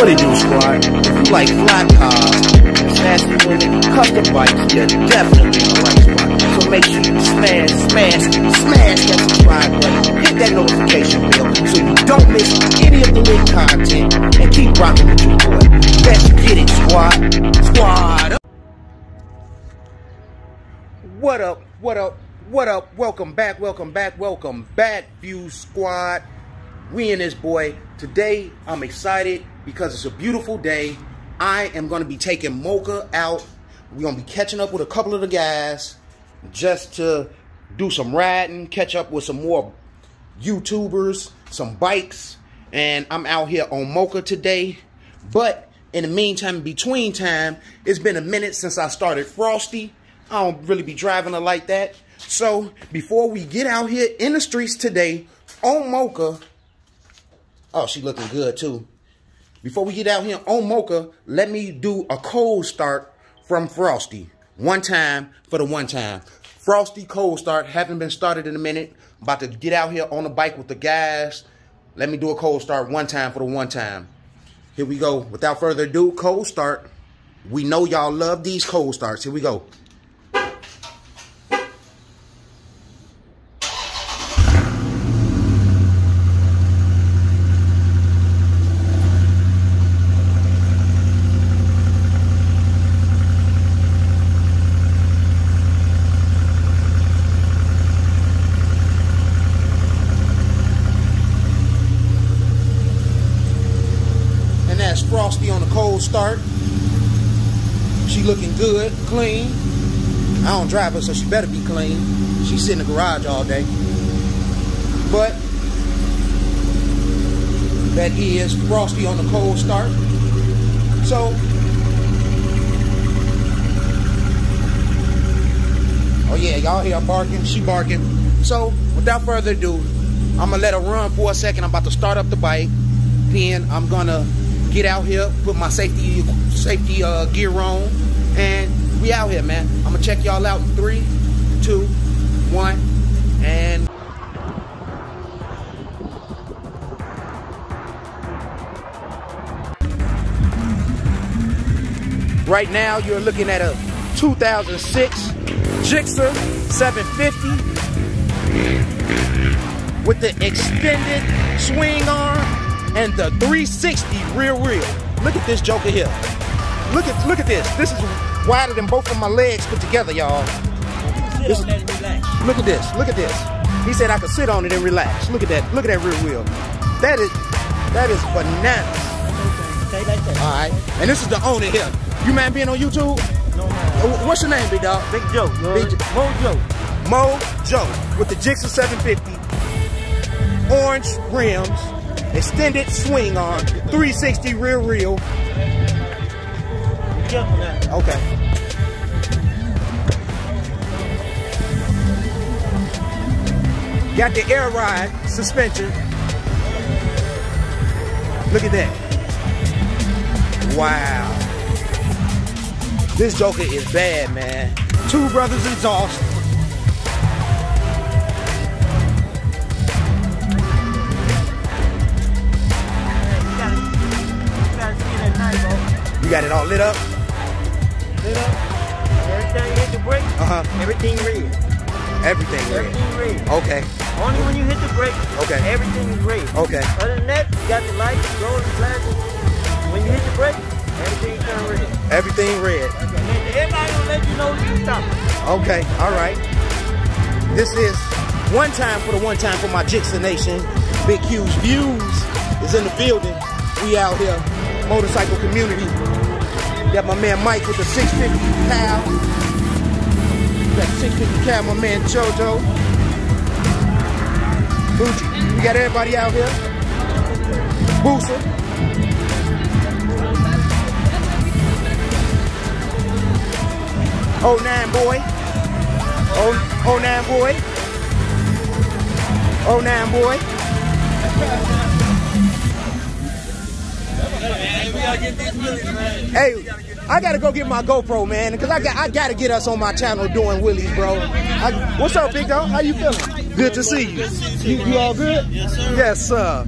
What it do, squad? If you like flat cars, sassy women, custom bikes, you're definitely in the right spot. So make sure you smash, smash, smash that subscribe button, hit that notification bell so you don't miss any of the lit content and keep rocking with your boy. Let's get it, squad. Squad up. What up? What up? What up? Welcome back, welcome back, welcome back, View Squad. We in this boy. Today, I'm excited because it's a beautiful day. I am going to be taking Mocha out. We're going to be catching up with a couple of the guys just to do some riding, catch up with some more YouTubers, some bikes. And I'm out here on Mocha today. But in the meantime, between time, it's been a minute since I started Frosty. I don't really be driving her like that. So before we get out here in the streets today on Mocha, oh, she looking good too. Before we get out here on Mocha, let me do a cold start from Frosty. One time for the one time. Frosty cold start, haven't been started in a minute. About to get out here on the bike with the guys. Let me do a cold start one time for the one time. Here we go. Without further ado, cold start. We know y'all love these cold starts. Here we go. Frosty on a cold start. She looking good, clean. I don't drive her, so she better be clean. She sit in the garage all day. But that is Frosty on the cold start. So Oh yeah, y'all hear her barking, she barking. So without further ado, I'm gonna let her run for a second. I'm about to start up the bike. Then I'm gonna get out here, put my safety safety uh, gear on, and we out here, man. I'm gonna check y'all out in three, two, one, and. Right now, you're looking at a 2006 Gixxer 750 with the extended swing arm and the 360 rear wheel. Look at this joker here. Look at look at this. This is wider than both of my legs put together, y'all. This- look at this. Look at this. He said I could sit on it and relax. Look at that. Look at that rear wheel. That is that is bananas. Stay like that. All right. And this is the owner here. You man being on YouTube? No man. Uh, What's your name, big dog? Big Joe. Big Big Joe. Mo Joe with the Gixxer 750, orange rims, extended swing arm, 360 rear now. Okay. Got the air ride suspension. Look at that. Wow. This Joker is bad, man. Two brothers exhaust. You got it all lit up? Lit up. Every time you hit the brake, Uh-huh. everything red. Everything red. Everything red. Okay. Only when you hit the brake, Okay. everything is red. Okay. Other than that, you got the lights, rolling flashing. When you hit the brake, everything turn red. Everything red. And everybody gonna let you know you stop. Okay, all right. This is one time for the one time for my Gixxer Nation. Bigg Q Views is in the building. We out here, motorcycle community. Got my man Mike with the 650 cal. Got 650 cal, my man Jojo. Boochie. We got everybody out here. Booster. Oh nine boy. Oh oh nine boy. Oh nine boy. Hey, I gotta go get my GoPro, man, because I got I gotta get us on my channel doing wheelies, bro. I, what's up, big dog? How you feeling? Good to see you. You, you all good? Yes, sir. Yes, sir.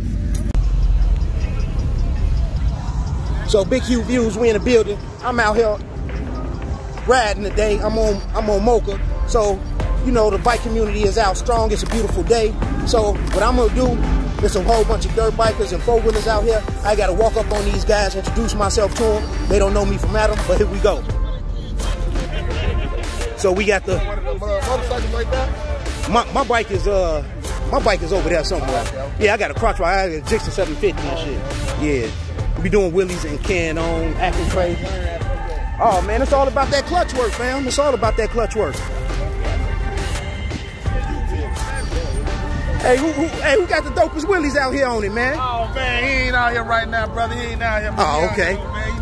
So Bigg Q Views, we in the building. I'm out here riding today. I'm on I'm on Mocha. So, you know, the bike community is out strong. It's a beautiful day. So what I'm gonna do, there's a whole bunch of dirt bikers and four-wheelers out here. I gotta walk up on these guys, introduce myself to them. They don't know me from Adam, but here we go. So we got the my, my bike is uh my bike is over there somewhere. Yeah, I got a crotch ride, I got a Gixxer 750 and shit. Yeah. We be doing wheelies and can on, acting crazy. Oh man, it's all about that clutch work, fam. It's all about that clutch work. Hey, who, who hey, who got the dopest wheelies out here on it, man? Oh man, he ain't out here right now, brother. He ain't out here. Man. Oh, okay.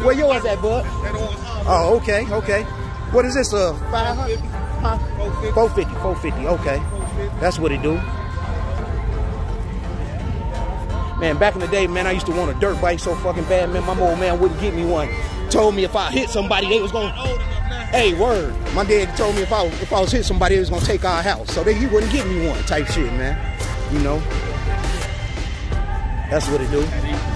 Where yours at, bud? Hummer. Oh, okay, okay. What is this, uh, 500? Huh? 450, 450, okay. That's what it do. Man, back in the day, man, I used to want a dirt bike so fucking bad, man. My old man wouldn't give me one. Told me if I hit somebody, they was gonna. Old enough now. Hey, word. My dad told me if I if I was hit somebody, they was gonna take our house. So they, he wouldn't give me one type shit, man. You know. That's what it do.